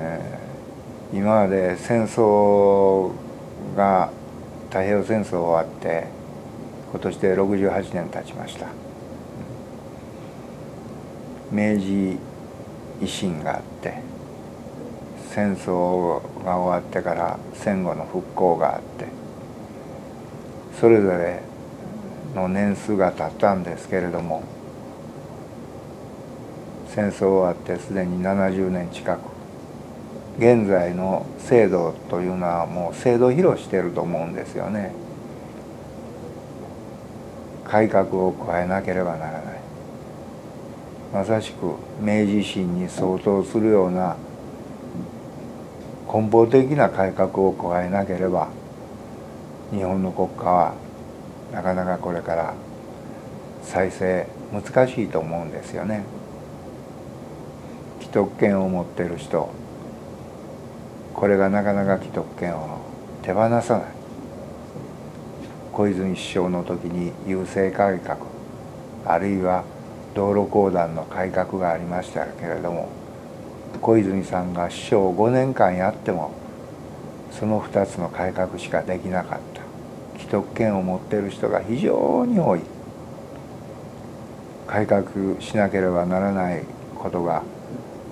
えー、今まで戦争が太平洋戦争終わって今年で68年経ちました。明治維新があって戦争が終わってから戦後の復興があってそれぞれの年数が経ったんですけれども戦争終わってすでに70年近く現在の制度というのはもう制度披露してると思うんですよね改革を加えなければならないまさしく明治維新に相当するような根本的な改革を加えなければ日本の国家はなかなかこれから再生難しいと思うんですよね。既得権を持ってる人これがなかなか既得権を手放さない。小泉首相の時に郵政改革あるいは道路公団の改革がありましたけれども小泉さんが首相を5年間やってもその2つの改革しかできなかった。既得権を持っている人が非常に多い。改革しなければならないことが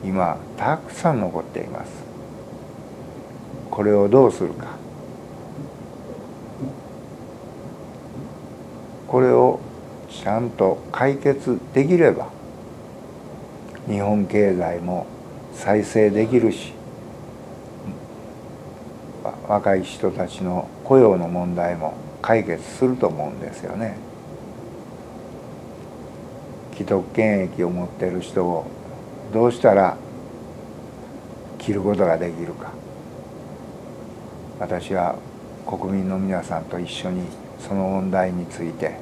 今たくさん残っています。これをどうするかこれをちゃんと解決できれば日本経済も再生できるし若い人たちの雇用の問題も解決すると思うんですよね。既得権益を持っている人をどうしたら切ることができるか私は国民の皆さんと一緒にその問題について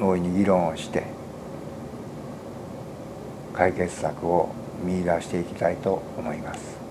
大いに議論をして解決策を見出していきたいと思います。